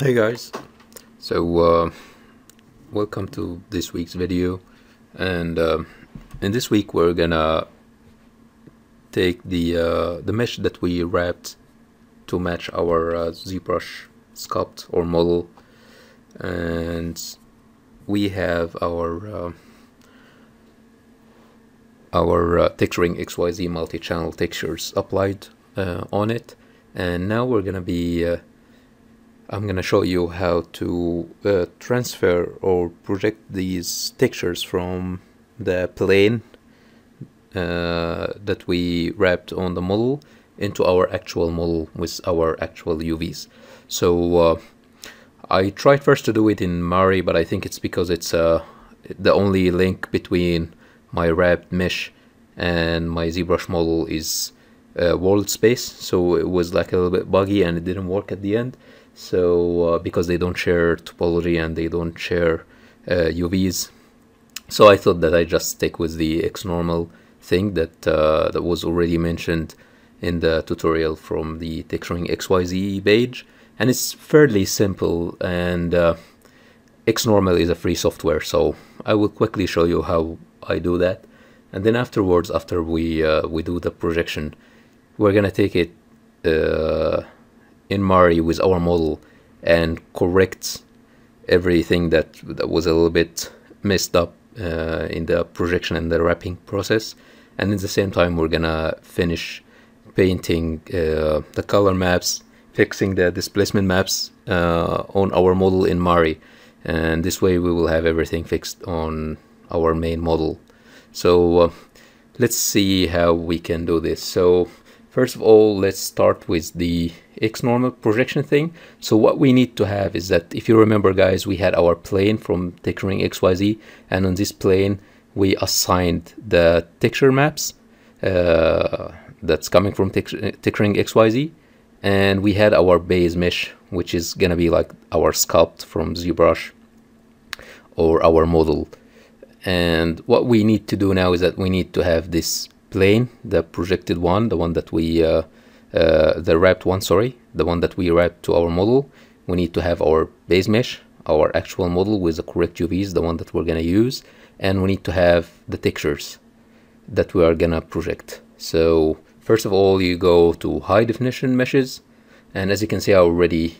Hey guys, so uh, welcome to this week's video. And uh, in this week we're gonna take the uh, the mesh that we wrapped to match our uh, ZBrush sculpt or model. And we have our uh, our uh, texturing XYZ multi-channel textures applied on it. And now we're gonna be I'm gonna show you how to uh, transfer or project these textures from the plane uh, that we wrapped on the model into our actual model with our actual UVs. So uh, I tried first to do it in Mari, but I think it's because it's uh, the only link between my wrapped mesh and my ZBrush model is uh, world space. So it was like a little bit buggy and it didn't work at the end. So uh, because they don't share topology and they don't share uh, UVs, so I thought that I just stick with the XNormal thing that uh, that was already mentioned in the tutorial from the texturing XYZ page, and it's fairly simple. And uh, XNormal is a free software, so I will quickly show you how I do that. And then afterwards, after we uh, we do the projection, we're gonna take it uh, in Mari with our model and correct everything that that was a little bit messed up uh, in the projection and the wrapping process. And at the same time, we're gonna finish painting uh, the color maps, fixing the displacement maps uh, on our model in Mari. And this way we will have everything fixed on our main model. So uh, let's see how we can do this. So first of all, let's start with the XNormal projection thing. So what we need to have is that if you remember guys, we had our plane from texturing XYZ and on this plane we assigned the texture maps uh, that's coming from texturing XYZ and we had our base mesh which is gonna be like our sculpt from ZBrush or our model and what we need to do now is that we need to have this plane the projected one the one that we uh, uh, the wrapped one sorry the one that we wrapped to our model. We need to have our base mesh our actual model with the correct UVs the one that we're gonna use and we need to have the textures that we are gonna project. So first of all you go to high definition meshes and as you can see I already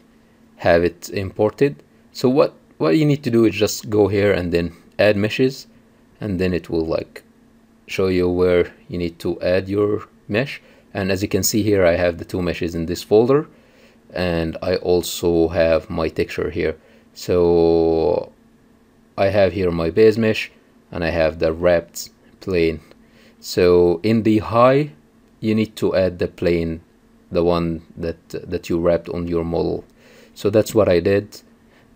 have it imported. So what what you need to do is just go here and then add meshes and then it will like show you where you need to add your mesh. And as you can see here I have the two meshes in this folder. And I also have my texture here. So I have here my base mesh and I have the wrapped plane. So in the high you need to add the plane the one that that you wrapped on your model. So that's what I did.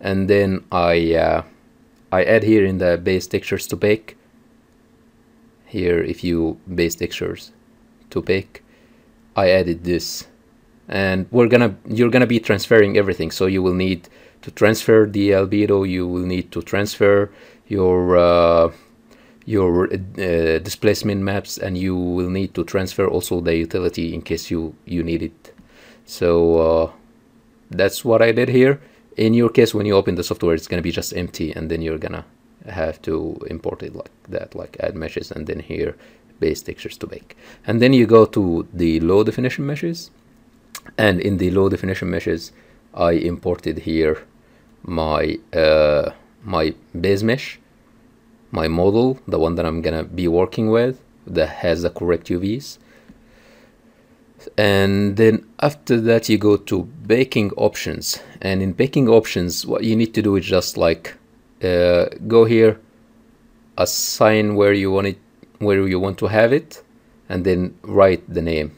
And then I uh, I add here in the base textures to bake here if you base textures to pick. I added this. And we're gonna you're gonna be transferring everything. So you will need to transfer the albedo you will need to transfer your uh, your uh, displacement maps and you will need to transfer also the utility in case you you need it. So uh, that's what I did here. In your case when you open the software it's gonna be just empty and then you're gonna have to import it like that like add meshes and then here base textures to bake. And then you go to the low definition meshes. And in the low definition meshes, I imported here my uh, my base mesh, my model, the one that I'm gonna be working with that has the correct UVs. And then after that, you go to baking options. And in baking options, what you need to do is just like uh, go here, assign where you want it where you want to have it and then write the name.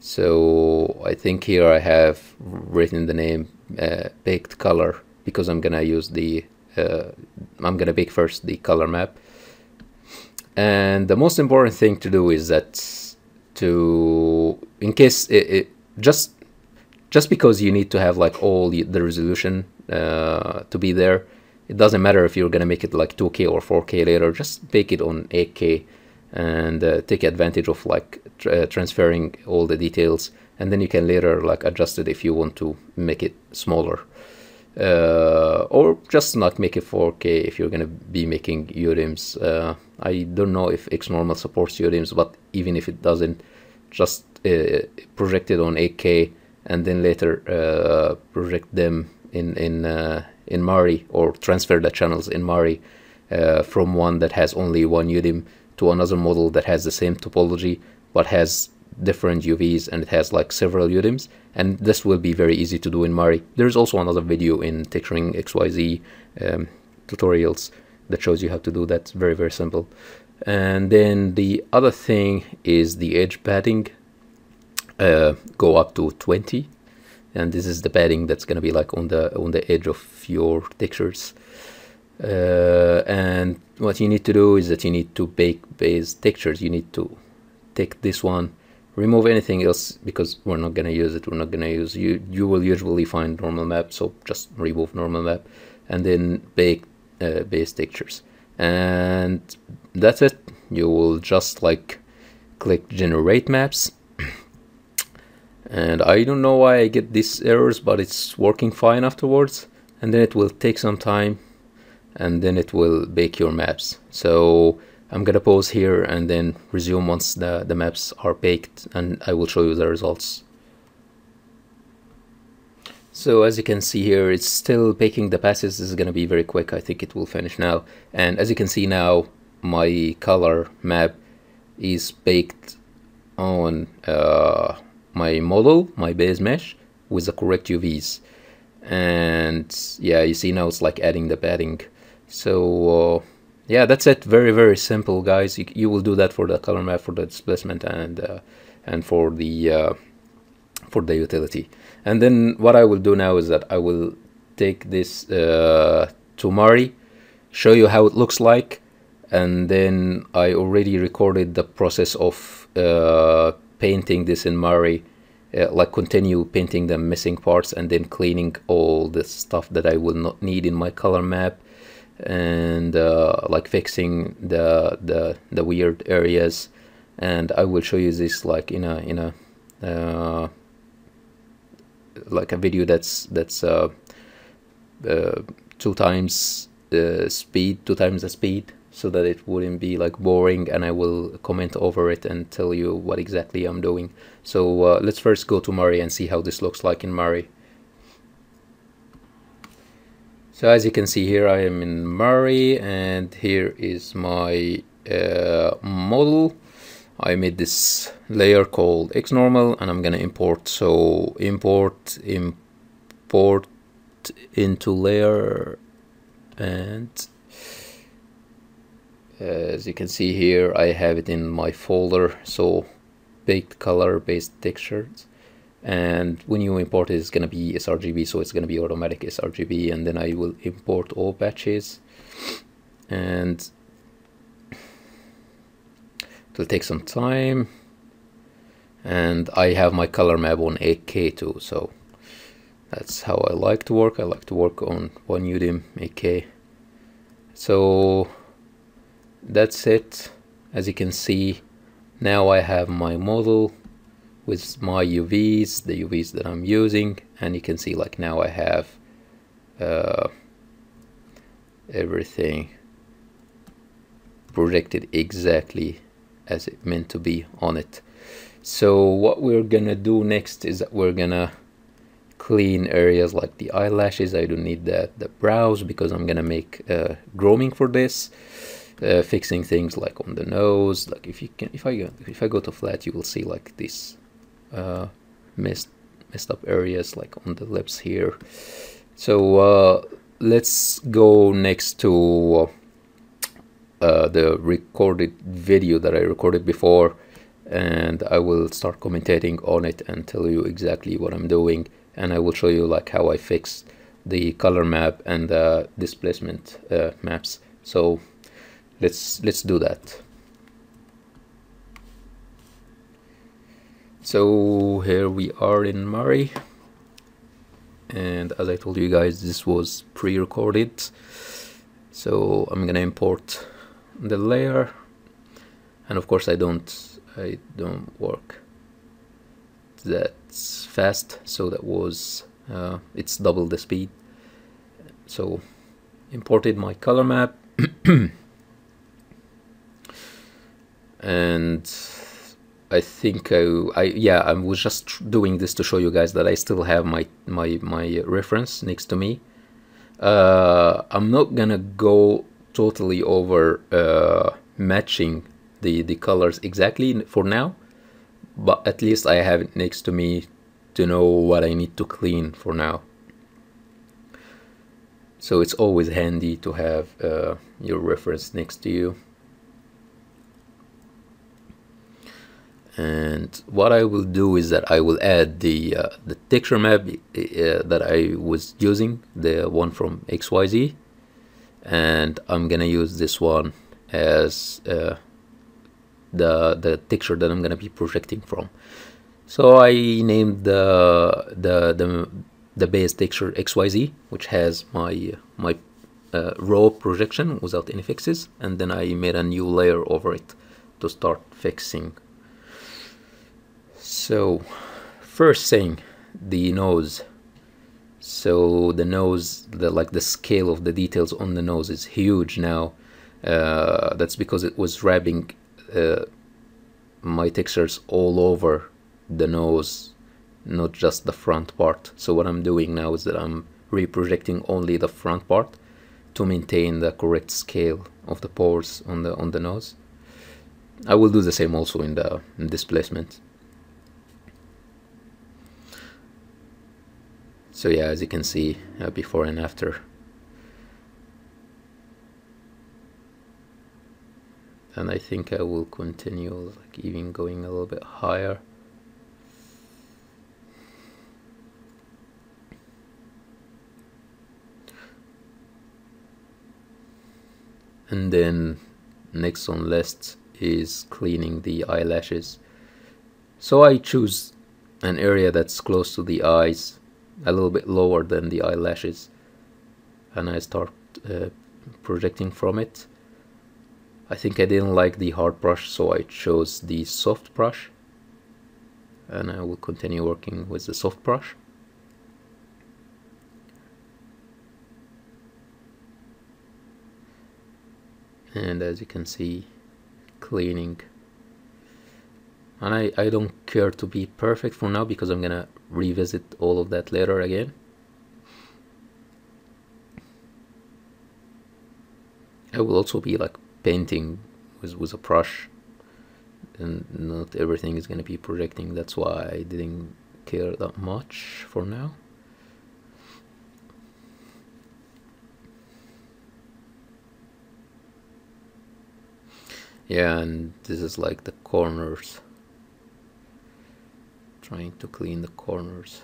So I think here I have written the name uh, baked color because I'm gonna use the uh, I'm gonna bake first the color map. And the most important thing to do is that to in case it, it just just because you need to have like all the, the resolution uh, to be there it doesn't matter if you're gonna make it like 2k or 4k later just bake it on 8k and uh, take advantage of like uh, transferring all the details and then you can later like adjust it if you want to make it smaller. Uh, or just not make it 4K if you're gonna be making UDIMs. Uh, I don't know if XNormal supports UDIMs but even if it doesn't, just uh, project it on 8K and then later uh, project them in in in Mari or transfer the channels in Mari uh, from one that has only one UDIM to another model that has the same topology but has different UVs and it has like several UDIMs and this will be very easy to do in Mari. There's also another video in texturing XYZ um, tutorials that shows you how to do that. Very, very simple. And then the other thing is the edge padding. Uh, go up to 20 and this is the padding that's going to be like on the on the edge of your textures. Uh, and what you need to do is that you need to bake base textures. You need to take this one remove anything else because we're not going to use it. We're not going to use you you will usually find normal map so just remove normal map and then bake uh, base textures. And that's it. You will just like click generate maps. And I don't know why I get these errors but it's working fine afterwards and then it will take some time and then it will bake your maps so I'm gonna pause here and then resume once the, the maps are baked and I will show you the results. So as you can see here, it's still baking the passes. This is gonna be very quick. I think it will finish now. And as you can see now, my color map is baked on uh, my model, my base mesh, with the correct UVs. And yeah, you see now it's like adding the padding. So uh, yeah that's it. Very very simple guys. You, you will do that for the color map for the displacement and uh, and for the uh, for the utility. And then what I will do now is that I will take this uh, to Mari show you how it looks like and then I already recorded the process of uh, painting this in Mari uh, like continue painting the missing parts and then cleaning all the stuff that I will not need in my color map and uh, like fixing the the the weird areas. And I will show you this like in a in a uh, like a video that's that's uh, uh two times the speed two times the speed so that it wouldn't be like boring and I will comment over it and tell you what exactly I'm doing so uh, let's first go to Mari and see how this looks like in Mari so as you can see here I am in Mari and here is my uh, model. I made this layer called xnormal and I'm gonna import so import import into layer and as you can see here I have it in my folder so baked color based textures. And when you import it, it's going to be sRGB so it's going to be automatic sRGB and then I will import all patches. And it will take some time. And I have my color map on 8K too so that's how I like to work. I like to work on one UDIM 8K so that's it. As you can see now I have my model with my UVs, the UVs that I'm using, and you can see like now I have uh, everything projected exactly as it meant to be on it. So what we're gonna do next is that we're gonna clean areas like the eyelashes. I don't need that the brows because I'm gonna make uh, grooming for this. Uh, fixing things like on the nose, like if you can, if I if I go to flat, you will see like this uh, messed messed up areas like on the lips here. So uh, let's go next to uh, the recorded video that I recorded before and I will start commentating on it and tell you exactly what I'm doing and I will show you like how I fix the color map and the displacement uh, maps. So let's let's do that. So here we are in Mari and as I told you guys this was pre-recorded. So I'm gonna import the layer. And of course I don't I don't work that fast. So that was uh, it's double the speed. So imported my color map and I think I, I, yeah I was just doing this to show you guys that I still have my my my reference next to me. Uh, I'm not gonna go totally over uh, matching the the colors exactly for now but at least I have it next to me to know what I need to clean for now. So it's always handy to have uh, your reference next to you and what I will do is that I will add the uh, the texture map uh, that I was using the one from XYZ and I'm gonna use this one as uh, the the texture that I'm gonna be projecting from. So I named the the the, the base texture XYZ which has my my uh, raw projection without any fixes. And then I made a new layer over it to start fixing so first thing the nose. So the nose the like the scale of the details on the nose is huge now. Uh, that's because it was wrapping uh, my textures all over the nose not just the front part. So what I'm doing now is that I'm reprojecting only the front part to maintain the correct scale of the pores on the on the nose. I will do the same also in the in displacement so yeah as you can see uh, before and after. And I think I will continue like even going a little bit higher. And then next on list is cleaning the eyelashes. So I choose an area that's close to the eyes a little bit lower than the eyelashes and I start uh, projecting from it. I think I didn't like the hard brush so I chose the soft brush and I will continue working with the soft brush. And as you can see cleaning and I, I don't care to be perfect for now because I'm gonna revisit all of that later again. I will also be like painting with, with a brush. And not everything is gonna be projecting. That's why I didn't care that much for now. Yeah and this is like the corners trying to clean the corners.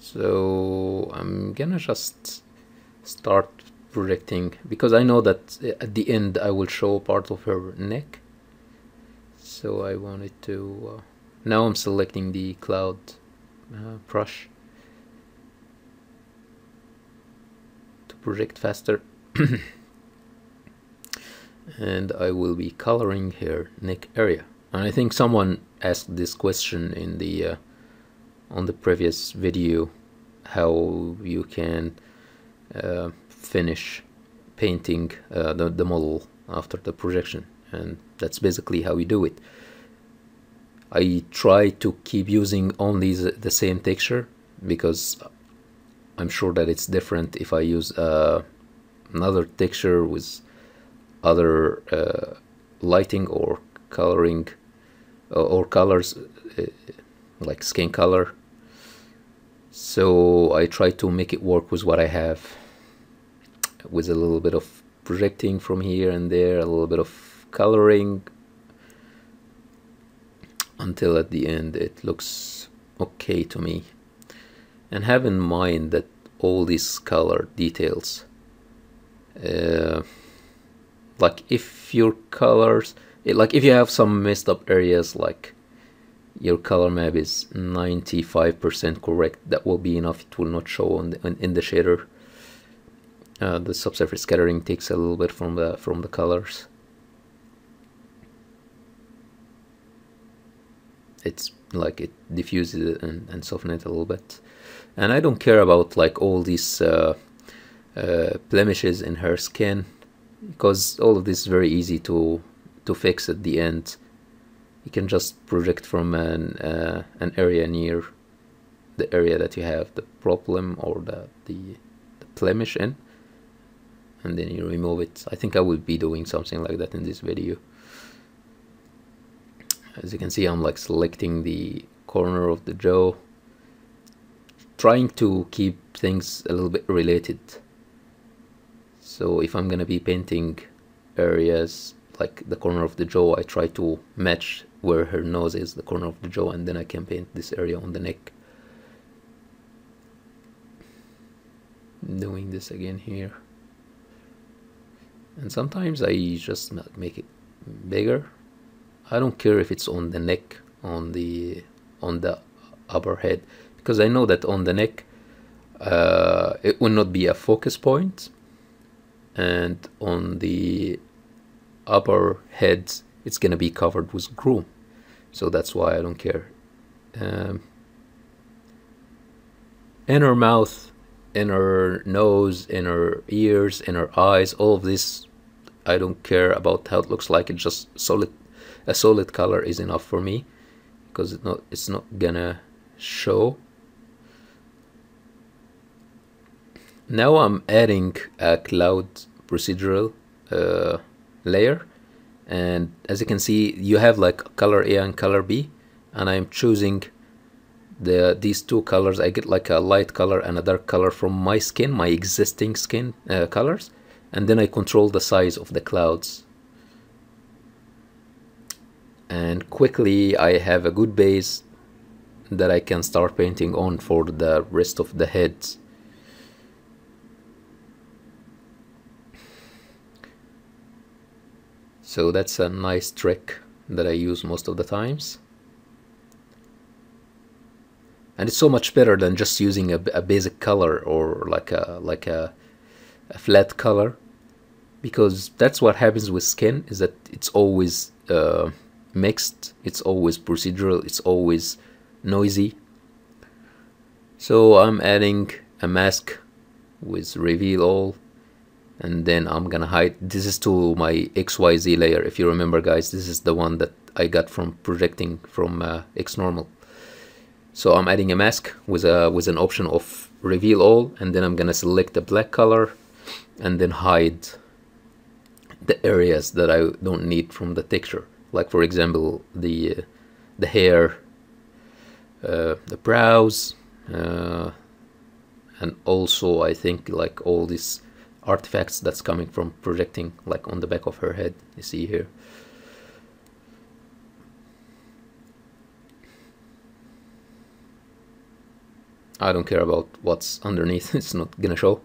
So I'm gonna just start projecting because I know that at the end I will show part of her neck. So I wanted to uh, now I'm selecting the cloud uh, brush to project faster. And I will be coloring her neck area. And I think someone asked this question in the uh, on the previous video how you can uh, finish painting uh, the, the model after the projection. And that's basically how we do it I try to keep using only the same texture because I'm sure that it's different if I use uh, another texture with other uh, lighting or coloring uh, or colors uh, like skin color. So I try to make it work with what I have with a little bit of projecting from here and there a little bit of coloring until at the end it looks okay to me. And have in mind that all these color details uh, like if your colors like if you have some messed up areas like your color map is 95% correct that will be enough. It will not show on the, in the shader. Uh, the subsurface scattering takes a little bit from the from the colors it's like it diffuses it and, and soften it a little bit. And I don't care about like all these uh, uh, blemishes in her skin because all of this is very easy to to fix at the end. You can just project from an uh, an area near the area that you have the problem or the, the, the blemish in and then you remove it. I think I will be doing something like that in this video as you can see I'm like selecting the corner of the jaw trying to keep things a little bit related. So if I'm gonna be painting areas like the corner of the jaw I try to match where her nose is the corner of the jaw and then I can paint this area on the neck. Doing this again here. And sometimes I just make it bigger I don't care if it's on the neck on the on the upper head because I know that on the neck uh, it will not be a focus point and on the upper head it's gonna be covered with groom. So that's why I don't care. Um, inner mouth inner nose inner ears inner eyes all of this I don't care about how it looks like. It's just solid a solid color is enough for me because it's not it's not gonna show. Now I'm adding a cloud procedural uh, layer and as you can see you have like color A and color B and I'm choosing the these two colors. I get like a light color and a dark color from my skin my existing skin uh, colors and then I control the size of the clouds and quickly I have a good base that I can start painting on for the rest of the heads. So that's a nice trick that I use most of the times. And it's so much better than just using a, a basic color or like a like a, a, flat color because that's what happens with skin is that it's always uh, mixed it's always procedural it's always noisy. So I'm adding a mask with reveal all and then I'm gonna hide. This is to my XYZ layer if you remember guys. This is the one that I got from projecting from uh, XNormal so I'm adding a mask with a with an option of reveal all and then I'm gonna select the black color and then hide the areas that I don't need from the texture like for example the uh, the hair uh, the brows uh, and also I think like all these artifacts that's coming from projecting like on the back of her head. You see here. I don't care about what's underneath. It's not gonna show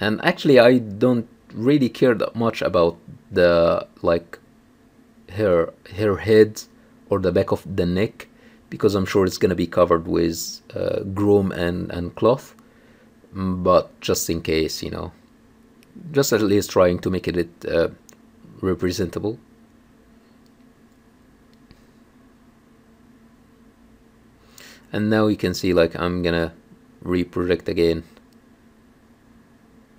and actually I don't really care that much about the like her her head or the back of the neck because I'm sure it's gonna be covered with uh, groom and and cloth. But just in case you know just at least trying to make it uh, representable. And now you can see like I'm gonna reproject again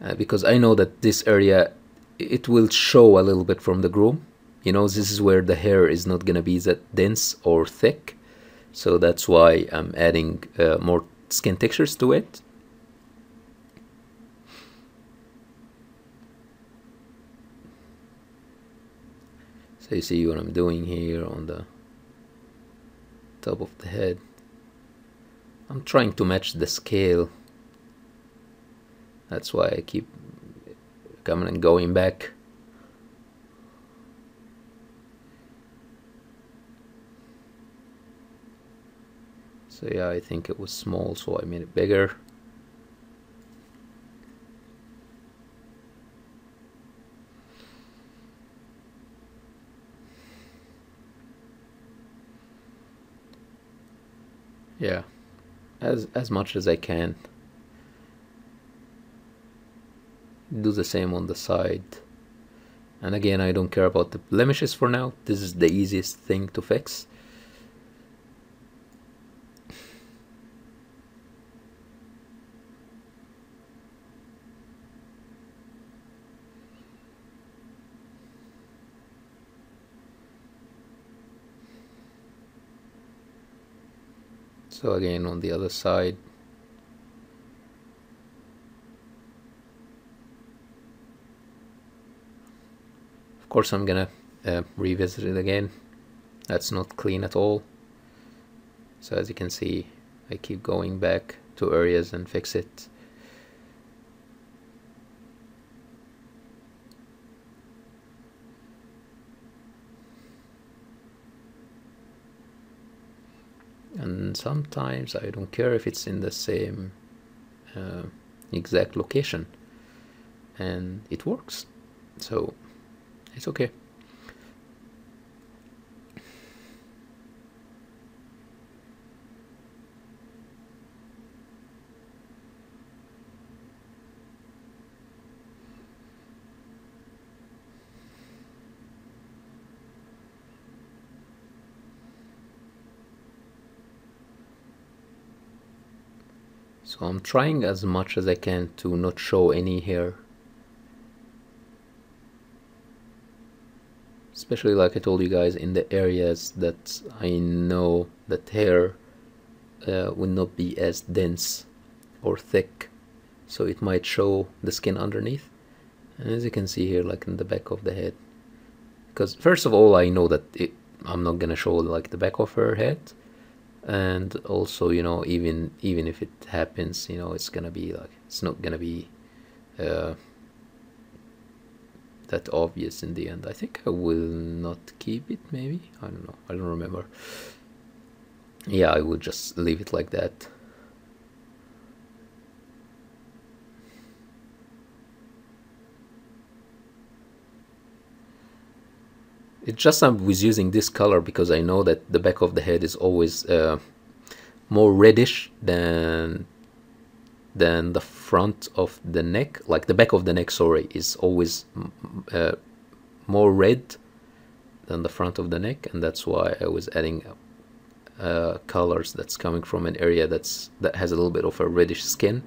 uh, because I know that this area it will show a little bit from the groom. You know this is where the hair is not gonna be that dense or thick. So that's why I'm adding uh, more skin textures to it. So you see what I'm doing here on the top of the head. I'm trying to match the scale that's why I keep coming and going back. So yeah I think it was small so I made it bigger. Yeah. As as much as I can do the same on the side. And again I don't care about the blemishes for now. This is the easiest thing to fix. So again on the other side of course I'm gonna uh, revisit it again. That's not clean at all. So as you can see I keep going back to areas and fix it. And sometimes I don't care if it's in the same uh, exact location. And it works. So it's okay. So I'm trying as much as I can to not show any hair especially like I told you guys in the areas that I know that hair uh, will not be as dense or thick. So it might show the skin underneath. And as you can see here like in the back of the head. Because first of all I know that it, I'm not gonna show like the back of her head. And also you know even even if it happens you know it's gonna be like it's not gonna be uh, that obvious in the end. I think I will not keep it maybe. I don't know. I don't remember. Yeah I would just leave it like that. It's just I was using this color because I know that the back of the head is always uh, more reddish than than the front of the neck. Like the back of the neck, sorry, is always uh, more red than the front of the neck, and that's why I was adding uh, colors that's coming from an area that's that has a little bit of a reddish skin,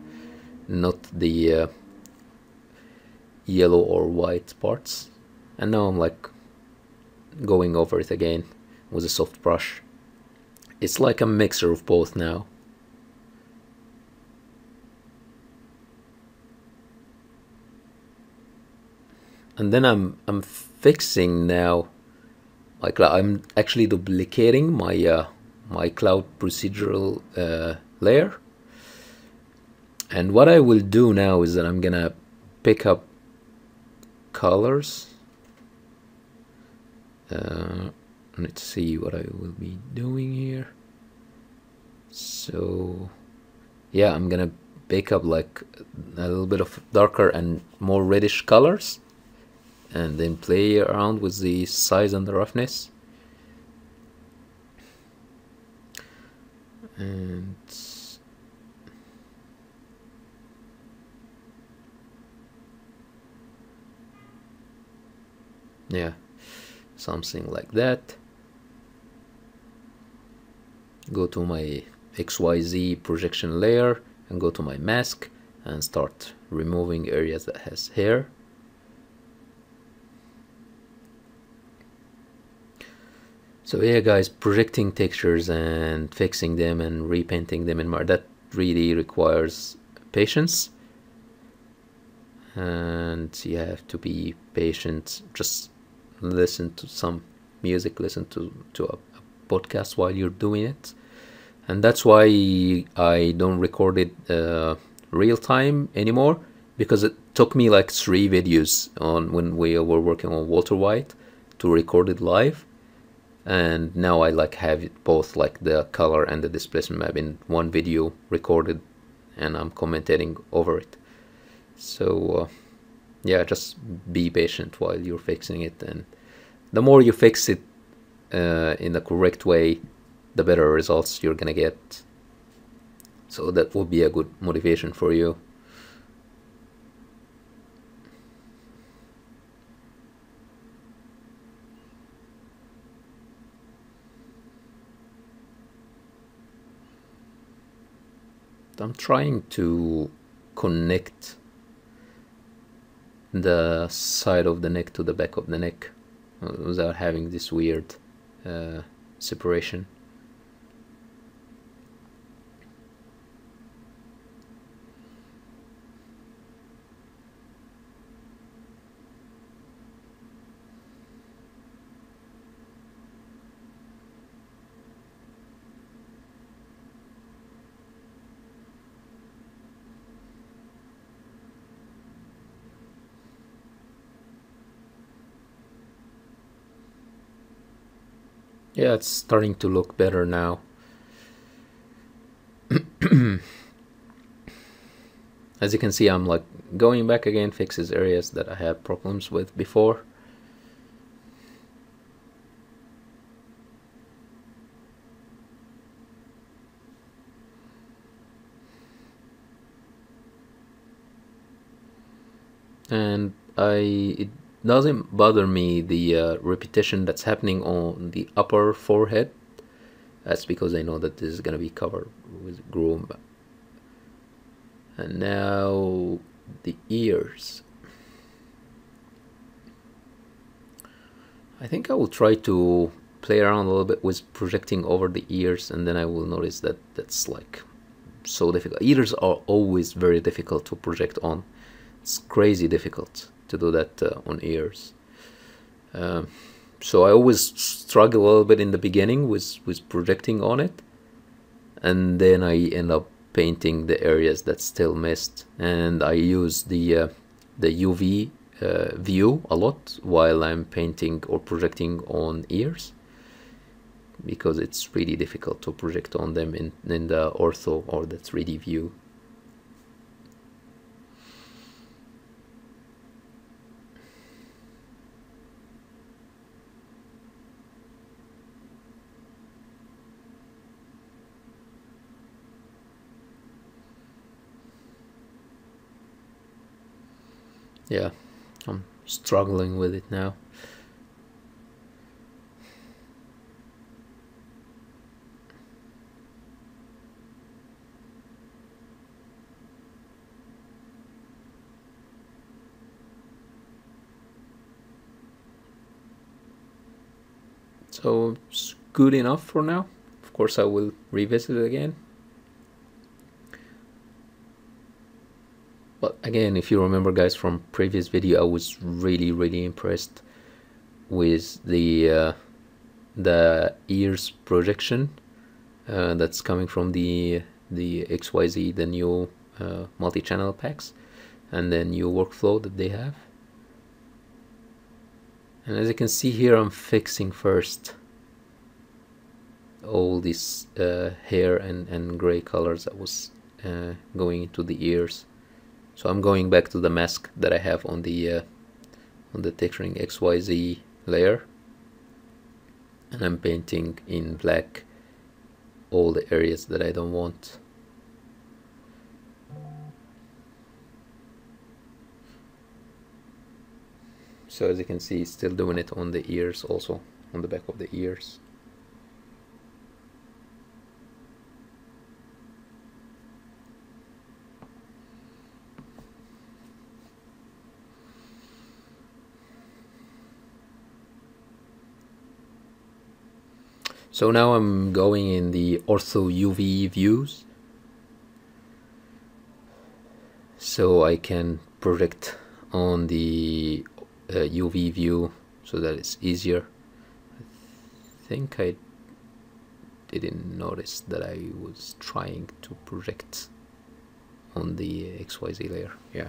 not the uh, yellow or white parts. And now I'm like going over it again with a soft brush. It's like a mixture of both now. And then I'm I'm fixing now like I'm actually duplicating my uh, my cloud procedural uh, layer. And what I will do now is that I'm gonna pick up colors. Uh, let's see what I will be doing here. So yeah I'm gonna pick up like a little bit of darker and more reddish colors and then play around with the size and the roughness. And yeah something like that. Go to my XYZ projection layer and go to my mask and start removing areas that has hair so yeah guys projecting textures and fixing them and repainting them in Maya that really requires patience and you have to be patient just listen to some music, listen to, to a, a podcast while you're doing it. And that's why I don't record it uh, real time anymore because it took me like three videos on when we were working on Walter White to record it live. And now I like have both like the color and the displacement map in one video recorded and I'm commentating over it. So uh, yeah just be patient while you're fixing it and the more you fix it uh, in the correct way the better results you're gonna get so that would be a good motivation for you I'm trying to connect the side of the neck to the back of the neck uh, without having this weird uh, separation. Yeah, it's starting to look better now. As you can see, I'm like going back again, fixes areas that I had problems with before. And I, it doesn't bother me the uh, repetition that's happening on the upper forehead. That's because I know that this is going to be covered with groom. And now the ears. I think I will try to play around a little bit with projecting over the ears and then I will notice that that's like so difficult. Ears are always very difficult to project on. It's crazy difficult to do that uh, on ears. Um, so I always struggle a little bit in the beginning with, with projecting on it. And then I end up painting the areas that still missed. And I use the, uh, the UV uh, view a lot while I'm painting or projecting on ears because it's really difficult to project on them in, in the ortho or the 3D view. Yeah I'm struggling with it now. So it's good enough for now. Of course I will revisit it again But again, if you remember guys from previous video, I was really, really impressed with the uh, the ears projection uh, that's coming from the the XYZ, the new uh, multi-channel packs and the new workflow that they have. And as you can see here, I'm fixing first all this uh, hair and, and gray colors that was uh, going into the ears so I'm going back to the mask that I have on the uh, on the texturing XYZ layer. And I'm painting in black all the areas that I don't want. So as you can see still doing it on the ears also on the back of the ears So now I'm going in the ortho UV views so I can project on the uh, UV view so that it's easier. I think I didn't notice that I was trying to project on the XYZ layer. Yeah,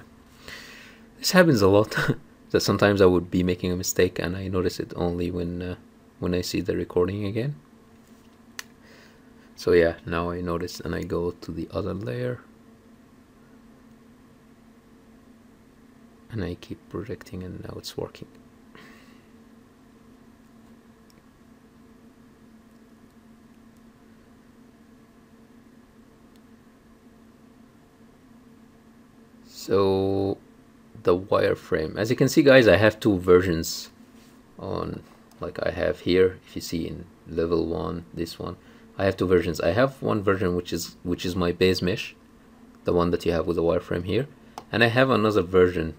this happens a lot. that sometimes I would be making a mistake and I notice it only when uh, when I see the recording again so yeah now I notice and I go to the other layer. And I keep projecting and now it's working. So the wireframe. As you can see guys I have two versions on like I have here if you see in level one this one I have two versions. I have one version which is which is my base mesh the one that you have with the wireframe here. And I have another version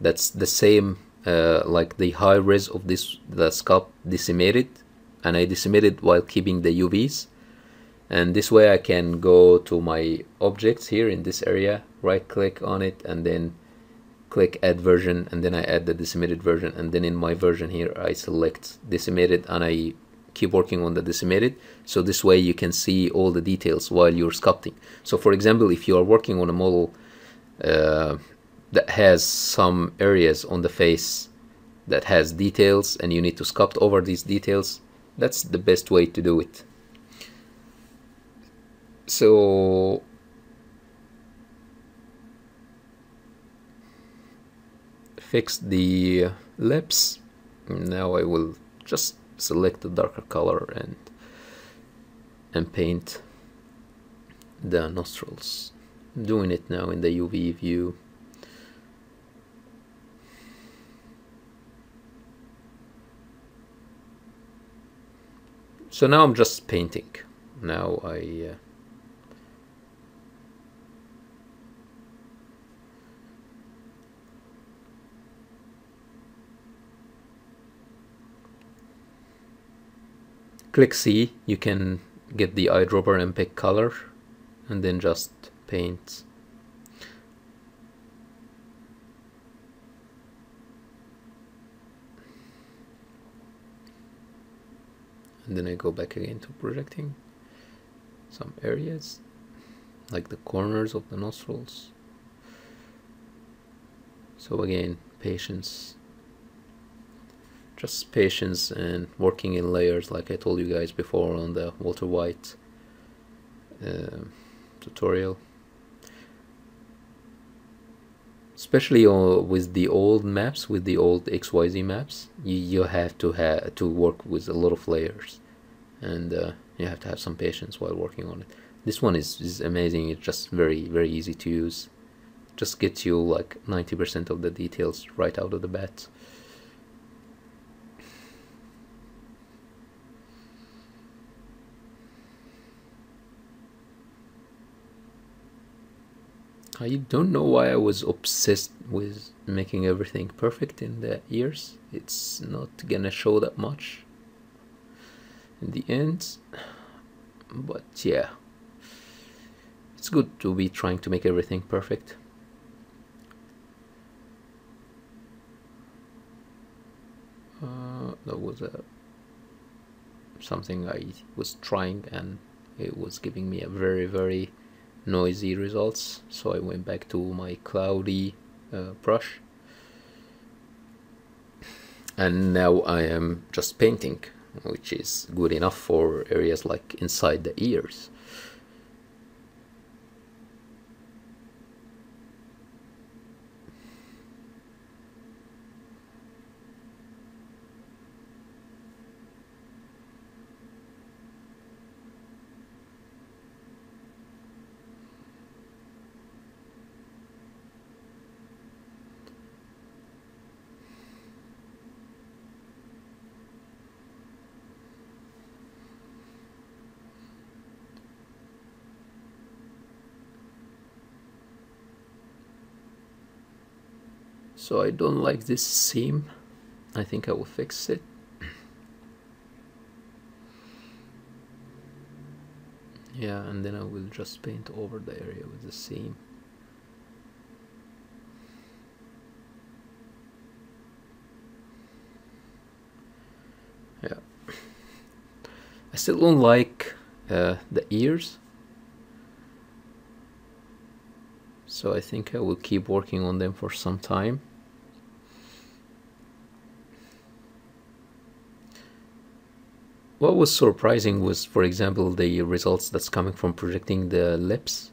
that's the same uh, like the high res of this the sculpt decimated and I decimated while keeping the UVs and this way I can go to my objects here in this area right click on it and then click add version and then I add the decimated version. And then in my version here I select decimated and I keep working on the decimated so this way you can see all the details while you're sculpting. So for example if you are working on a model uh, that has some areas on the face that has details and you need to sculpt over these details that's the best way to do it. So fix the lips now I will just select a darker color and and paint the nostrils. I'm doing it now in the UV view. So now I'm just painting. Now I uh, click C you can get the eyedropper and pick color and then just paint. And then I go back again to projecting some areas like the corners of the nostrils. So again patience just patience and working in layers like I told you guys before on the Walter White uh, tutorial. Especially with the old maps with the old XYZ maps you, you have to have to work with a lot of layers. And uh, you have to have some patience while working on it. This one is, is amazing. It's just very very easy to use. Just gets you like 90% of the details right out of the bat I don't know why I was obsessed with making everything perfect in the ears. It's not gonna show that much in the end. But yeah, it's good to be trying to make everything perfect. Uh, that was a something I was trying and it was giving me a very very noisy results. So I went back to my cloudy uh, brush. And now I am just painting which is good enough for areas like inside the ears so I don't like this seam. I think I will fix it. Yeah and then I will just paint over the area with the seam. Yeah. I still don't like uh, the ears. So I think I will keep working on them for some time what was surprising was, for example, the results that's coming from projecting the lips,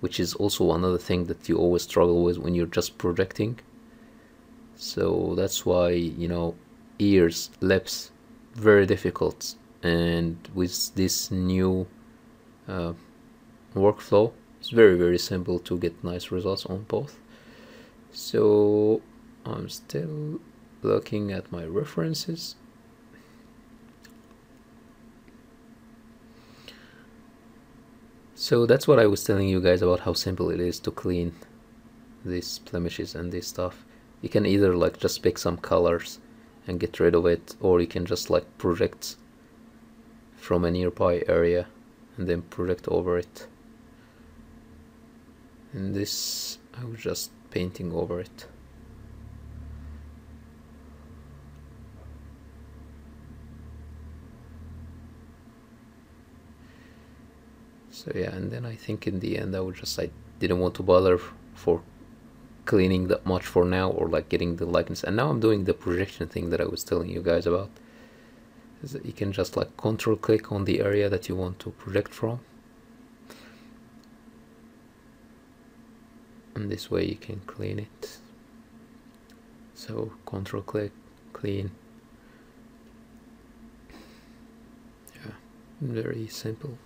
which is also another thing that you always struggle with when you're just projecting. So that's why, you know, ears, lips, very difficult. And with this new uh, workflow, it's very, very simple to get nice results on both. so I'm still looking at my references so that's what I was telling you guys about how simple it is to clean these blemishes and this stuff. You can either like just pick some colors and get rid of it or you can just like project from a nearby area and then project over it. And this I was just painting over it so yeah and then I think in the end I would just I didn't want to bother for cleaning that much for now or like getting the likeness. And now I'm doing the projection thing that I was telling you guys about. You can just like control click on the area that you want to project from. And this way you can clean it. So control click clean. Yeah very simple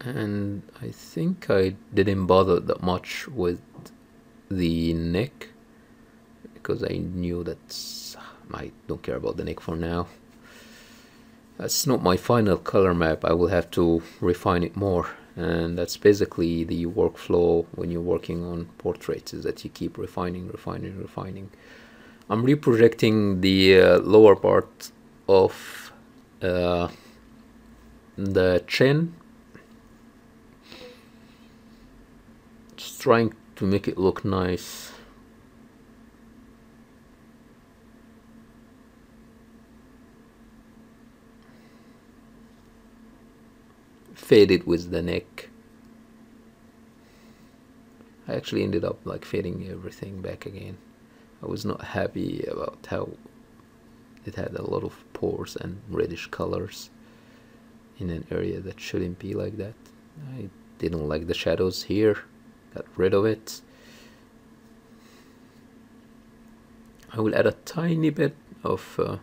and I think I didn't bother that much with the neck because I knew that I don't care about the neck for now. That's not my final color map. I will have to refine it more. And that's basically the workflow when you're working on portraits is that you keep refining refining refining. I'm reprojecting the uh, lower part of uh, the chin trying to make it look nice. Faded with the neck. I actually ended up like fading everything back again. I was not happy about how it had a lot of pores and reddish colors in an area that shouldn't be like that. I didn't like the shadows here got rid of it. I will add a tiny bit of uh,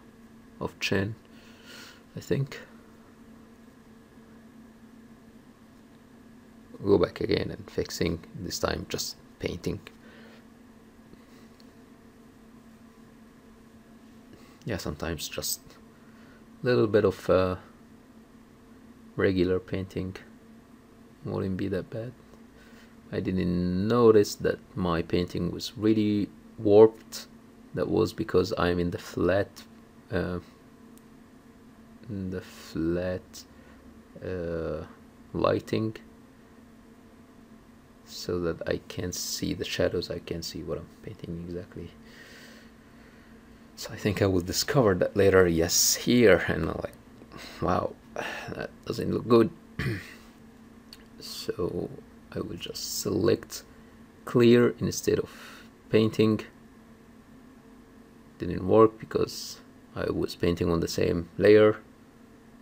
of chin I think. Go back again and fixing this time just painting. Yeah sometimes just a little bit of uh, regular painting wouldn't be that bad I didn't notice that my painting was really warped. That was because I'm in the flat uh, in the flat uh, lighting. So that I can see the shadows I can see what I'm painting exactly. So I think I will discover that later yes here. And I'm like wow that doesn't look good. So I will just select clear instead of painting. Didn't work because I was painting on the same layer.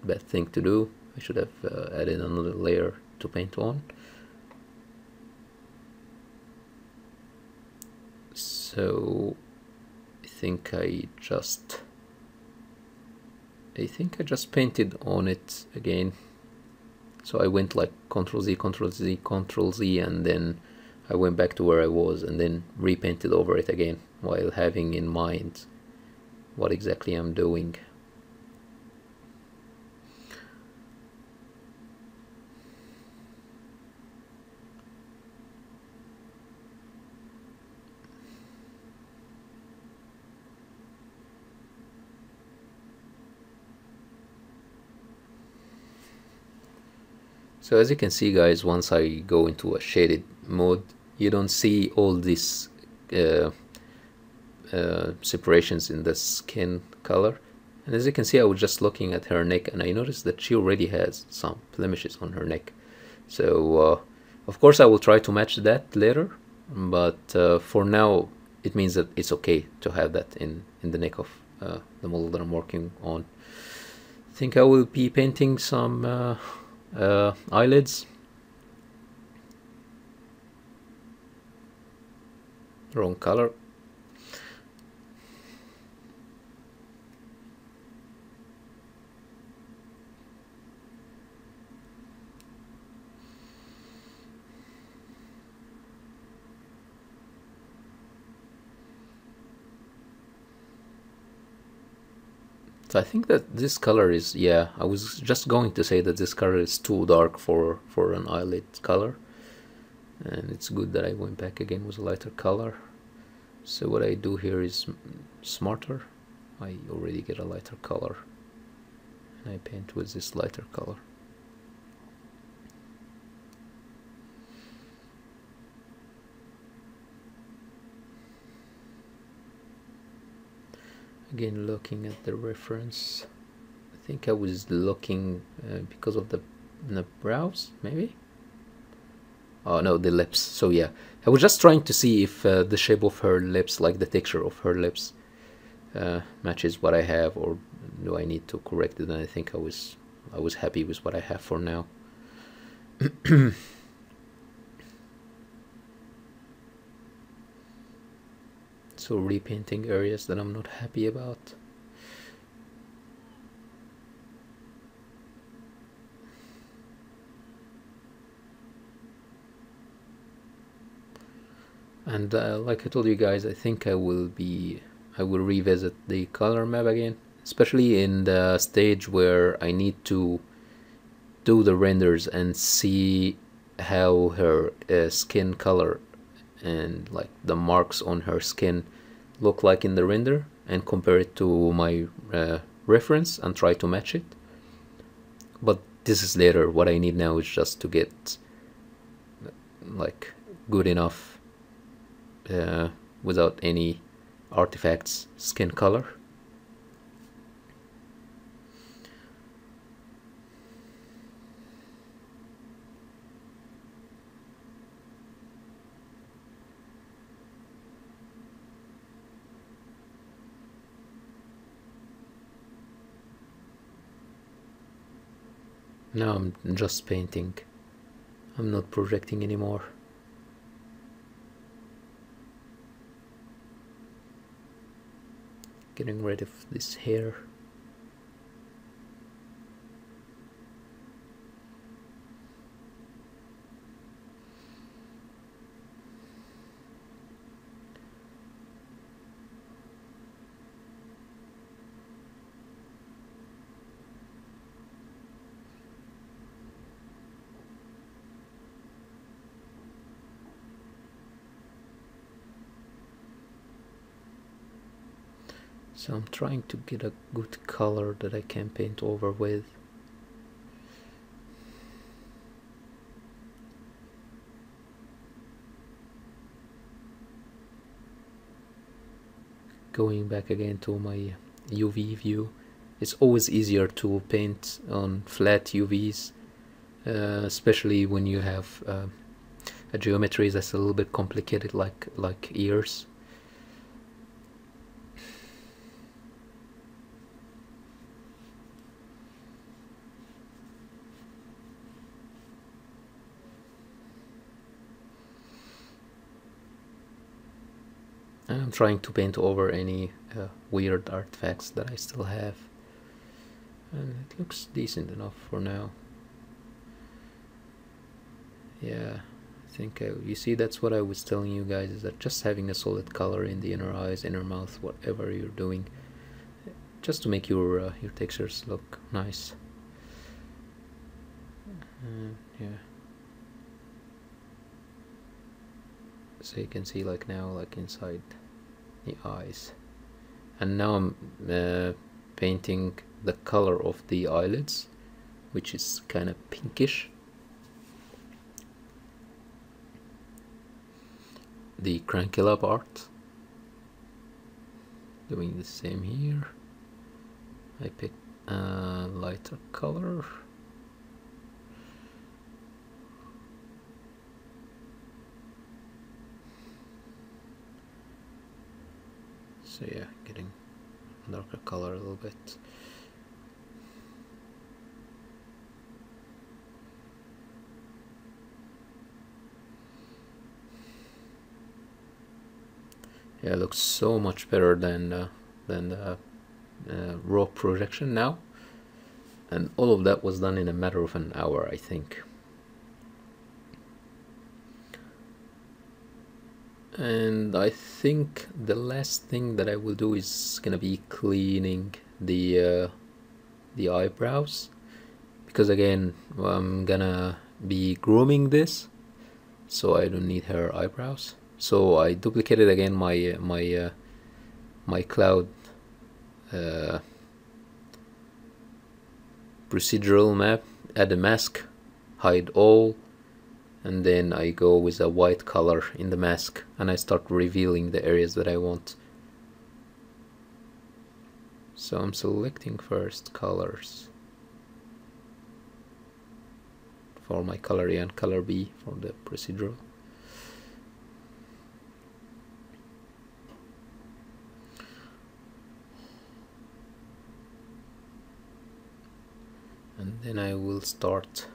Bad thing to do. I should have uh, added another layer to paint on. So I think I just I think I just painted on it again so I went like control Z control Z control Z and then I went back to where I was and then repainted over it again while having in mind what exactly I'm doing So as you can see guys, once I go into a shaded mode, you don't see all these uh, uh, separations in the skin color. And as you can see, I was just looking at her neck and I noticed that she already has some blemishes on her neck. So uh, of course I will try to match that later, but uh, for now it means that it's okay to have that in, in the neck of uh, the model that I'm working on. I think I will be painting some uh, eyelids. Wrong color I think that this color is yeah I was just going to say that this color is too dark for for an eyelid color. And it's good that I went back again with a lighter color. So what I do here is smarter. I already get a lighter color. And I paint with this lighter color again looking at the reference. I think I was looking uh, because of the, the brows maybe? Oh no the lips. So yeah. I was just trying to see if uh, the shape of her lips like the texture of her lips uh, matches what I have or do I need to correct it? And I think I was I was happy with what I have for now so repainting areas that I'm not happy about. And uh, like I told you guys I think I will be I will revisit the color map again especially in the stage where I need to do the renders and see how her uh, skin color and like the marks on her skin look like in the render and compare it to my uh, reference and try to match it. But this is later. What I need now is just to get like good enough uh, without any artifacts skin color Now I'm just painting. I'm not projecting anymore. Getting rid of this hair. So I'm trying to get a good color that I can paint over with. Going back again to my UV view it's always easier to paint on flat UVs uh, especially when you have uh, a geometry that's a little bit complicated like like ears I'm trying to paint over any uh, weird artifacts that I still have. And it looks decent enough for now. Yeah I think I, you see that's what I was telling you guys is that just having a solid color in the inner eyes inner mouth whatever you're doing just to make your uh, your textures look nice. Uh, yeah so you can see like now like inside the eyes. And now I'm uh, painting the color of the eyelids which is kind of pinkish. The caruncula part doing the same here. I pick a lighter color so yeah getting darker color a little bit. Yeah it looks so much better than uh, than the uh, raw projection now. And all of that was done in a matter of an hour I think and I think the last thing that I will do is gonna be cleaning the uh, the eyebrows. Because again I'm gonna be grooming this so I don't need her eyebrows. So I duplicated again my my uh, my cloud uh, procedural map add a mask hide all and then I go with a white color in the mask and I start revealing the areas that I want. So I'm selecting first colors. For my color A and color B for the procedural. And then I will start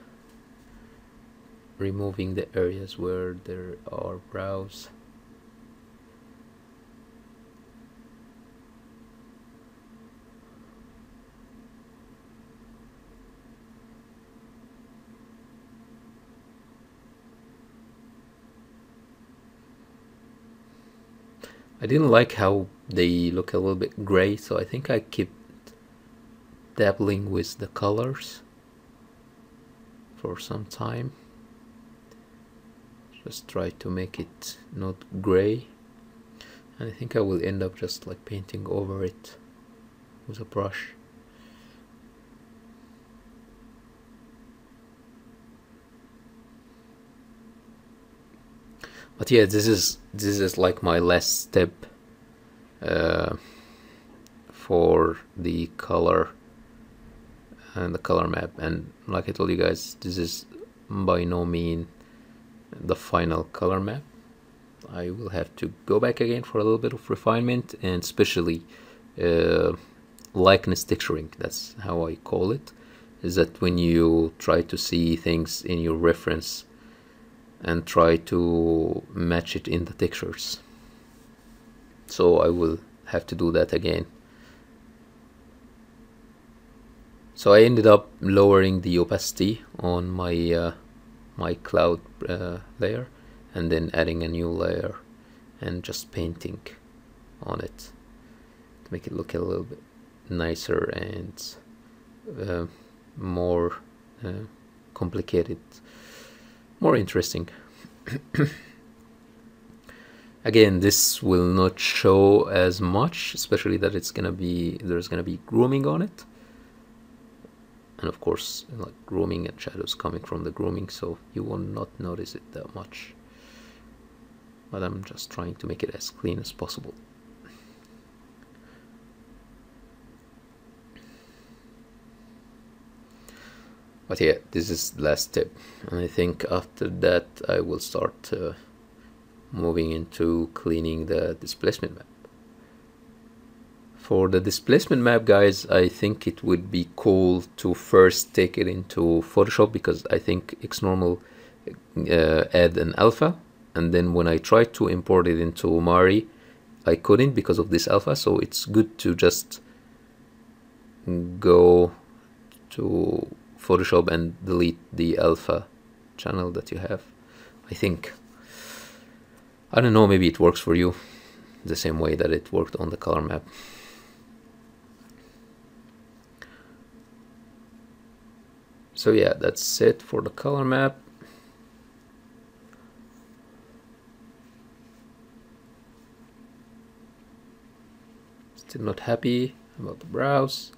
removing the areas where there are brows I didn't like how they look a little bit gray so I think I keep dabbling with the colors for some time just try to make it not gray. And I think I will end up just like painting over it with a brush. But yeah this is this is like my last step uh, for the color and the color map. And like I told you guys this is by no mean the final color map. I will have to go back again for a little bit of refinement and especially uh, likeness texturing. That's how I call it. Is that when you try to see things in your reference and try to match it in the textures. So I will have to do that again. So I ended up lowering the opacity on my uh, my cloud uh, layer and then adding a new layer and just painting on it to make it look a little bit nicer and uh, more uh, complicated more interesting. Again this will not show as much especially that it's gonna be there's gonna be grooming on it and of course like grooming and shadows coming from the grooming so you will not notice it that much. But I'm just trying to make it as clean as possible. But yeah this is the last step. And I think after that I will start uh, moving into cleaning the displacement map for the displacement map guys I think it would be cool to first take it into Photoshop because I think XNormal uh, add an alpha. And then when I tried to import it into Mari I couldn't because of this alpha. So it's good to just go to Photoshop and delete the alpha channel that you have I think. I don't know maybe it works for you the same way that it worked on the color map so yeah that's it for the color map. Still not happy about the brows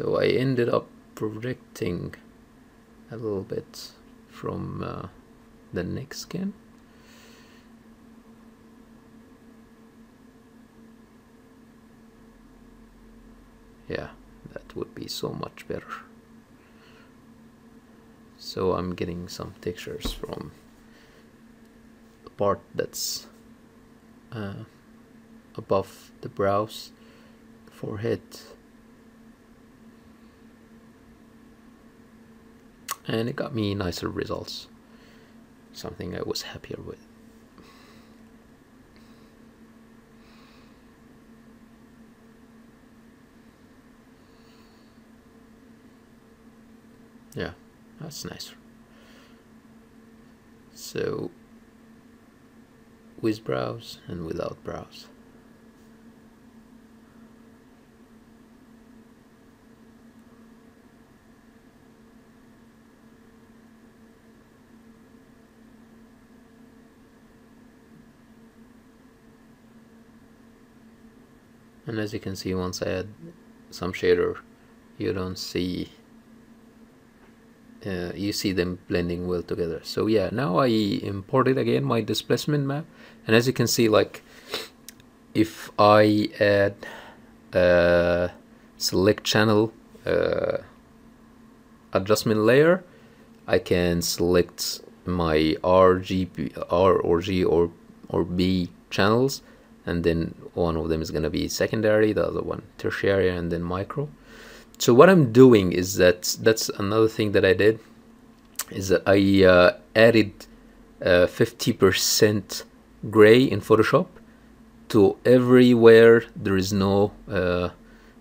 so I ended up projecting a little bit from uh, the neck skin yeah that would be so much better. So I'm getting some textures from the part that's uh, above the brows forehead and it got me nicer results. Something I was happier with. Yeah that's nice. So with brows and without brows and as you can see once I add some shader you don't see uh, you see them blending well together. So yeah now I imported again my displacement map. And as you can see like if I add a select channel uh, adjustment layer I can select my R, G, R or G or, or B channels and then one of them is going to be secondary the other one tertiary and then micro. So what I'm doing is that that's another thing that I did is that I uh, added 50% uh, gray in Photoshop to everywhere there is no uh,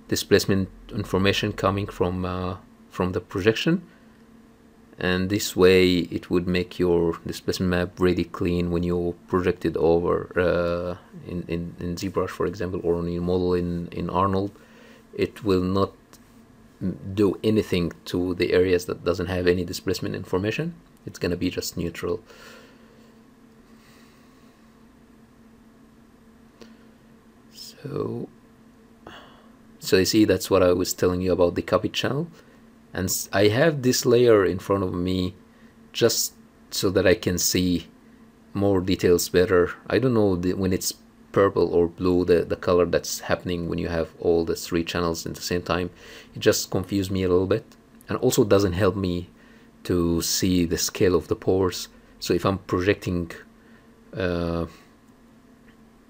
displacement information coming from uh, from the projection and this way it would make your displacement map really clean when you project it over uh, in, in, in ZBrush for example or on your model in, in Arnold. It will not do anything to the areas that doesn't have any displacement information. It's gonna be just neutral. So so you see that's what I was telling you about the copy channel and I have this layer in front of me just so that I can see more details better. I don't know the, when it's purple or blue the, the color that's happening when you have all the three channels at the same time. It just confused me a little bit. And also doesn't help me to see the scale of the pores. So if I'm projecting uh,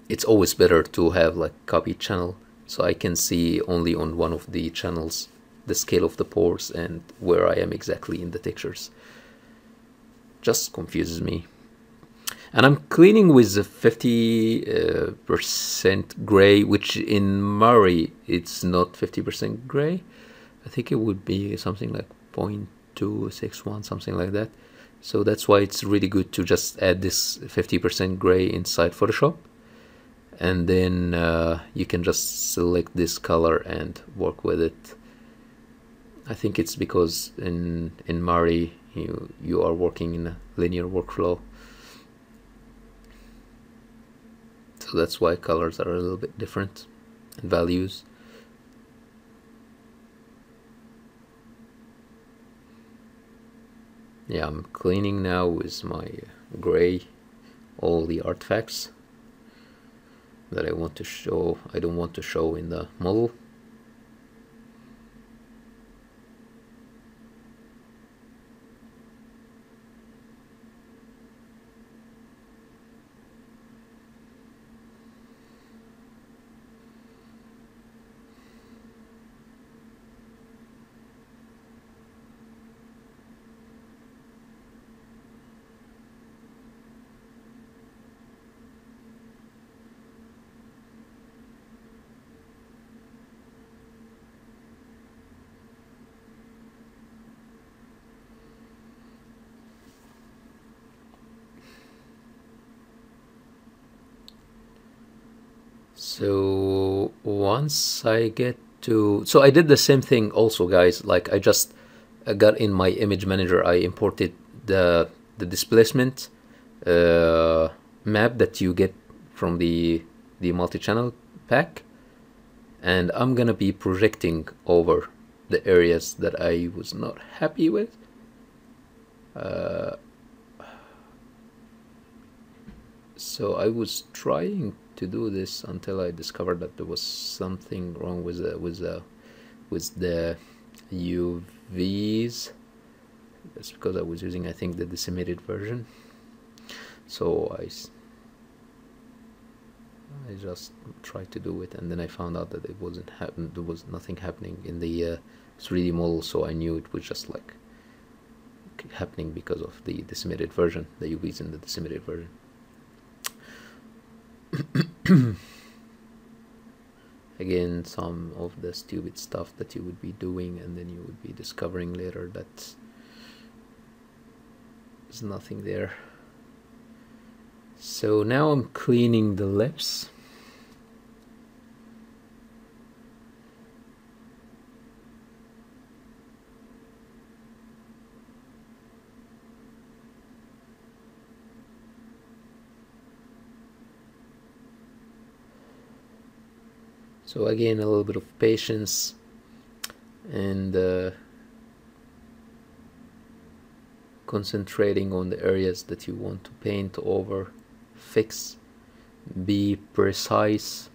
it's always better to have like copy channel. So I can see only on one of the channels the scale of the pores and where I am exactly in the textures. Just confuses me. And I'm cleaning with 50% uh, gray, which in Mari it's not 50% gray. I think it would be something like 0.261, something like that. So that's why it's really good to just add this 50% gray inside Photoshop. And then uh, you can just select this color and work with it I think it's because in in Mari you you are working in a linear workflow. So that's why colors are a little bit different and values. Yeah, I'm cleaning now with my gray all the artifacts that I want to show I don't want to show in the model so once I get to so I did the same thing also guys. Like I just got in my image manager. I imported the the displacement uh, map that you get from the the multi-channel pack. And I'm gonna be projecting over the areas that I was not happy with. Uh, so I was trying to do this until I discovered that there was something wrong with the with the with the UVs that's because I was using I think the decimated version. So I I just tried to do it and then I found out that it wasn't happen there was nothing happening in the uh, 3D model so I knew it was just like happening because of the decimated version the UVs in the decimated version again some of the stupid stuff that you would be doing and then you would be discovering later that there's nothing there. So now I'm cleaning the lips so again a little bit of patience and uh, concentrating on the areas that you want to paint over fix be precise.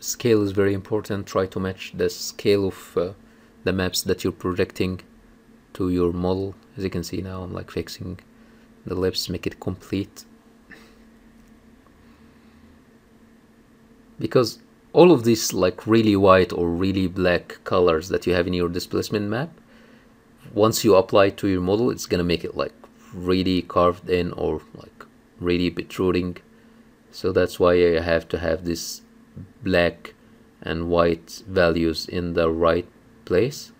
Scale is very important. Try to match the scale of uh, the maps that you're projecting to your model. As you can see now I'm like fixing the lips make it complete. Because all of these like really white or really black colors that you have in your displacement map once you apply to your model it's gonna make it like really carved in or like really protruding. So that's why I have to have this black and white values in the right place.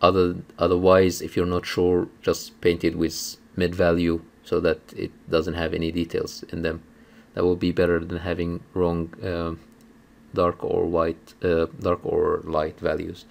Other otherwise if you're not sure just paint it with mid value so that it doesn't have any details in them. That will be better than having wrong uh, dark or white uh, dark or light values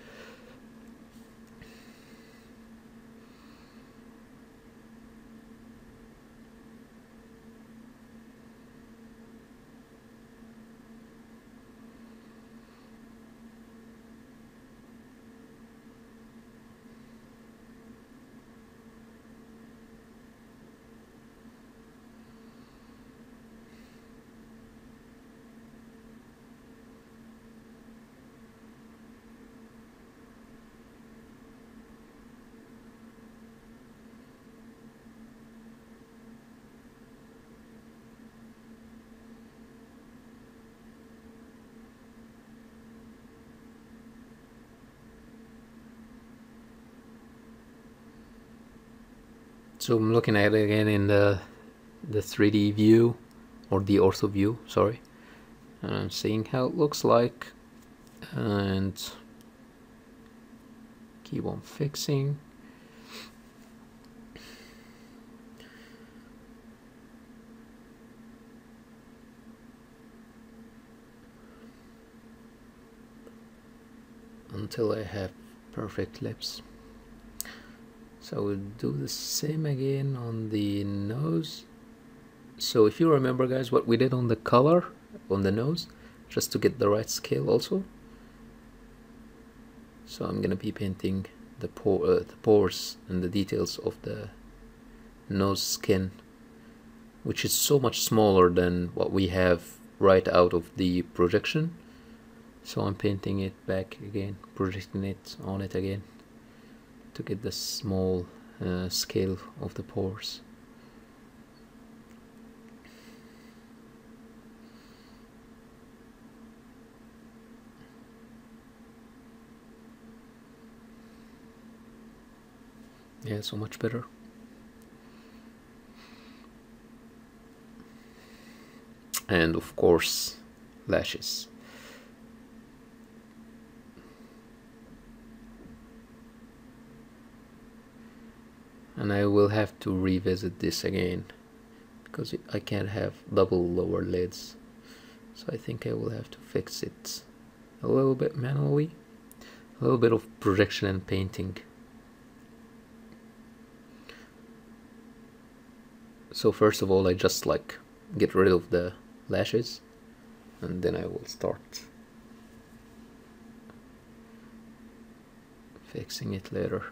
So I'm looking at it again in the the 3D view or the ortho view, sorry. And I'm seeing how it looks like and keep on fixing. until I have perfect lips so we'll do the same again on the nose. So if you remember guys what we did on the color on the nose just to get the right scale also. So I'm gonna be painting the, pore, uh, the pores and the details of the nose skin which is so much smaller than what we have right out of the projection. So I'm painting it back again projecting it on it again to get the small uh, scale of the pores. Yeah, so much better. And of course, lashes. And I will have to revisit this again because I can't have double lower lids. So I think I will have to fix it a little bit manually. A little bit of projection and painting. So first of all I just like get rid of the lashes and then I will start fixing it later.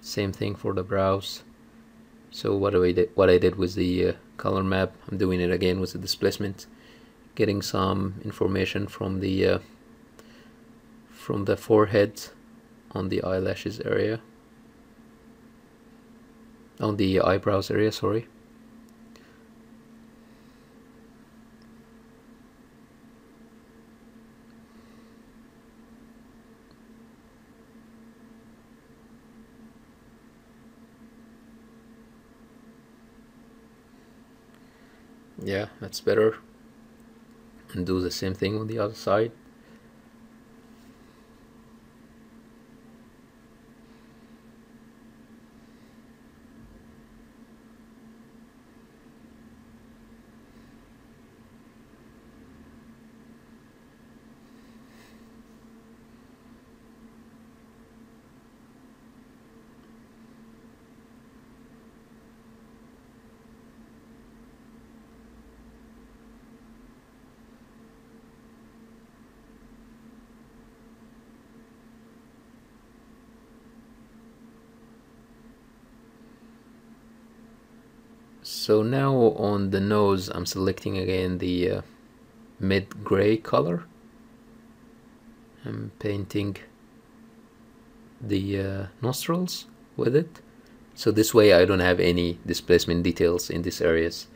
Same thing for the brows so what I did, what I did was the uh, color map. I'm doing it again with the displacement, getting some information from the uh, from the forehead on the eyelashes area, on the eyebrows area. Sorry. Yeah that's better. And do the same thing on the other side so now on the nose I'm selecting again the uh, mid gray color. I'm painting the uh, nostrils with it. So this way I don't have any displacement details in these areas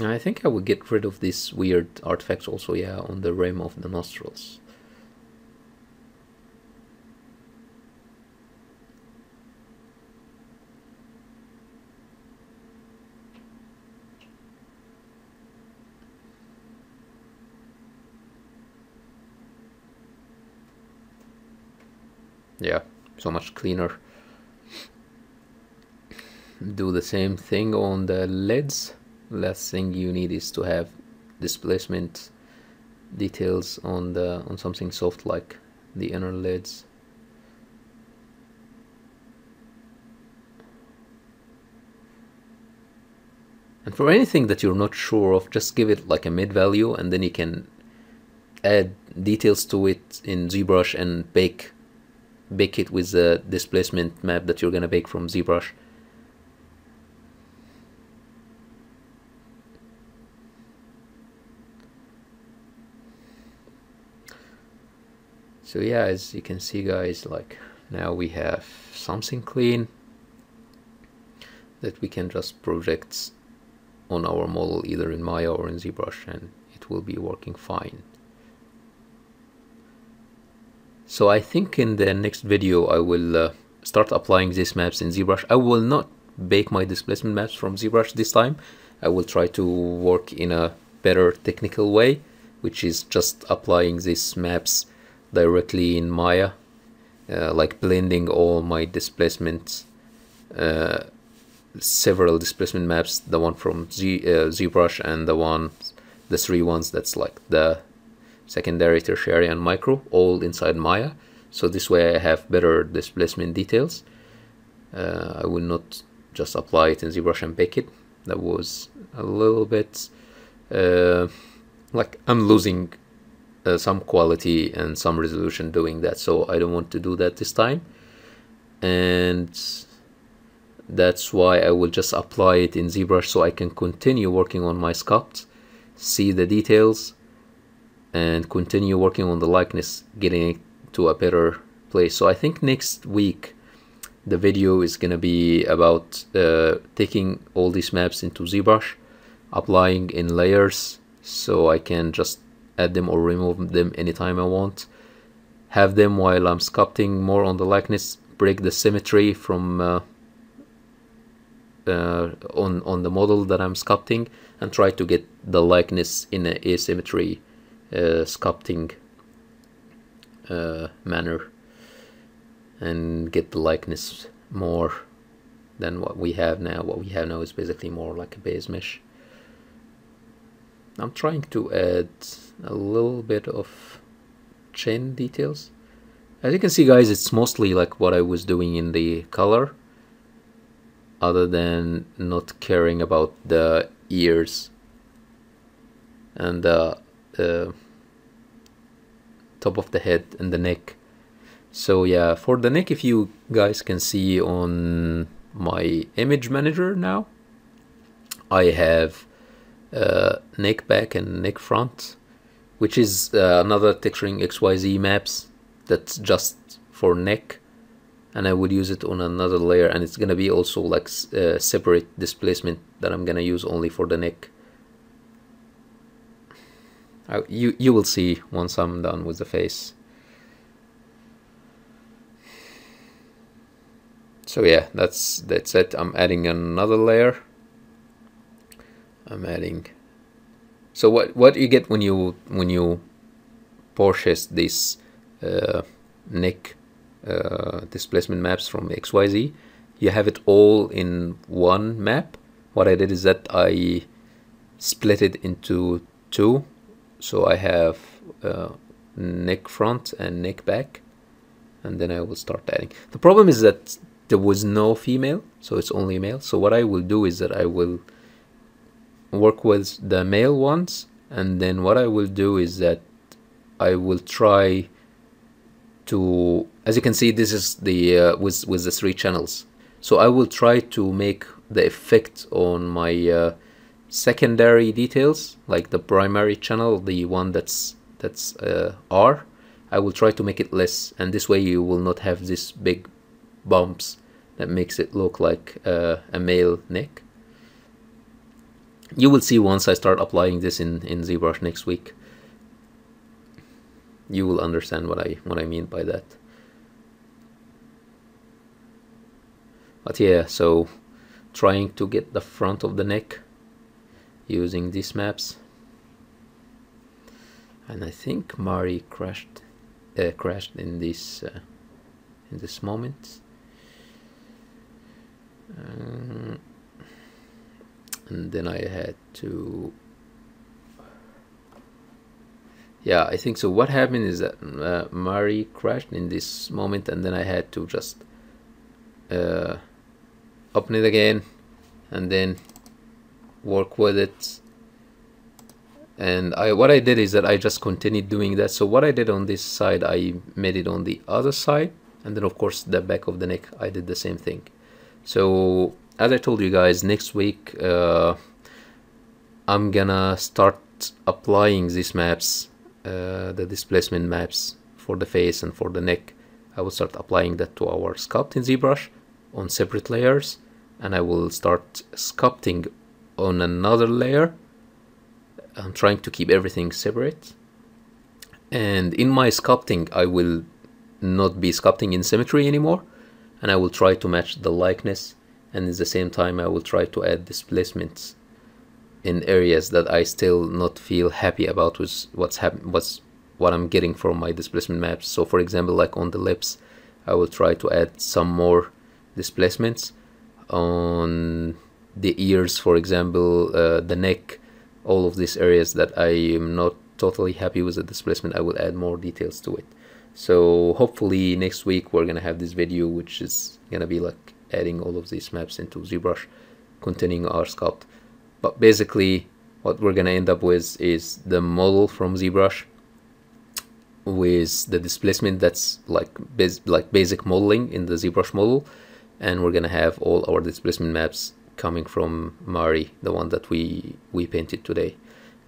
I think I would get rid of these weird artifacts also, yeah, on the rim of the nostrils. Yeah, so much cleaner. Do the same thing on the lids last thing you need is to have displacement details on the on something soft like the inner lids. And for anything that you're not sure of just give it like a mid value and then you can add details to it in ZBrush and bake bake it with the displacement map that you're gonna bake from ZBrush so yeah as you can see guys like now we have something clean that we can just project on our model either in Maya or in ZBrush and it will be working fine. So I think in the next video I will uh, start applying these maps in ZBrush. I will not bake my displacement maps from ZBrush this time. I will try to work in a better technical way which is just applying these maps directly in Maya, uh, like blending all my displacements, uh, several displacement maps, the one from Z, uh, ZBrush and the one, the three ones that's like the secondary, tertiary and micro, all inside Maya. So this way I have better displacement details. Uh, I will not just apply it in ZBrush and bake it. That was a little bit uh, like I'm losing uh, some quality and some resolution doing that. So I don't want to do that this time. And that's why I will just apply it in ZBrush so I can continue working on my sculpt see the details and continue working on the likeness getting it to a better place. So I think next week the video is gonna be about uh, taking all these maps into ZBrush applying in layers so I can just add them or remove them anytime I want. Have them while I'm sculpting more on the likeness break the symmetry from uh, uh, on on the model that I'm sculpting and try to get the likeness in an asymmetry uh, sculpting uh, manner and get the likeness more than what we have now. What we have now is basically more like a base mesh. I'm trying to add a little bit of chin details. As you can see guys it's mostly like what I was doing in the color other than not caring about the ears and the uh, top of the head and the neck. So yeah for the neck if you guys can see on my image manager now I have uh, neck back and neck front which is uh, another texturing XYZ maps that's just for neck. And I will use it on another layer and it's gonna be also like uh, separate displacement that I'm gonna use only for the neck. You you will see once I'm done with the face. So yeah that's that's it. I'm adding another layer. I'm adding so what what you get when you when you purchase this uh, neck uh, displacement maps from XYZ you have it all in one map. What I did is that I split it into two. So I have uh, neck front and neck back and then I will start adding. The problem is that there was no female so it's only male. So what I will do is that I will work with the male ones and then what I will do is that I will try to as you can see this is the uh, with with the three channels so I will try to make the effect on my uh, secondary details like the primary channel the one that's that's uh, R I will try to make it less and this way you will not have this big bumps that makes it look like uh, a male neck. You will see once I start applying this in, in ZBrush next week. You will understand what I what I mean by that. But yeah, so trying to get the front of the neck using these maps. And I think Mari crashed uh, crashed in this uh, in this moment. Um, and then I had to yeah I think so. What happened is that uh, Mari crashed in this moment and then I had to just uh, open it again and then work with it. And I what I did is that I just continued doing that. So what I did on this side I made it on the other side and then of course the back of the neck I did the same thing. So as I told you guys next week uh, I'm gonna start applying these maps uh, the displacement maps for the face and for the neck. I will start applying that to our sculpt in ZBrush on separate layers and I will start sculpting on another layer. I'm trying to keep everything separate. And in my sculpting I will not be sculpting in symmetry anymore and I will try to match the likeness and at the same time I will try to add displacements in areas that I still not feel happy about with what's happening what's what I'm getting from my displacement maps. So for example like on the lips I will try to add some more displacements. On the ears for example uh, the neck all of these areas that I am not totally happy with the displacement I will add more details to it. So hopefully next week we're gonna have this video which is gonna be like adding all of these maps into ZBrush containing our sculpt. But basically what we're gonna end up with is the model from ZBrush with the displacement that's like bas like basic modeling in the ZBrush model. And we're gonna have all our displacement maps coming from Mari the one that we we painted today.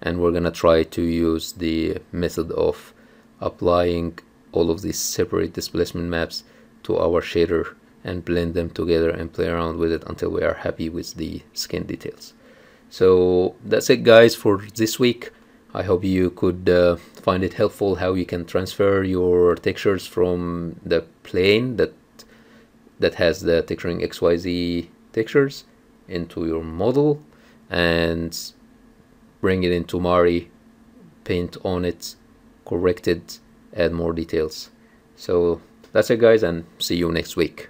And we're gonna try to use the method of applying all of these separate displacement maps to our shader and blend them together and play around with it until we are happy with the skin details. So that's it guys for this week. I hope you could uh, find it helpful how you can transfer your textures from the plane that that has the texturing XYZ textures into your model and bring it into Mari, paint on it, correct it, add more details. So that's it guys and see you next week.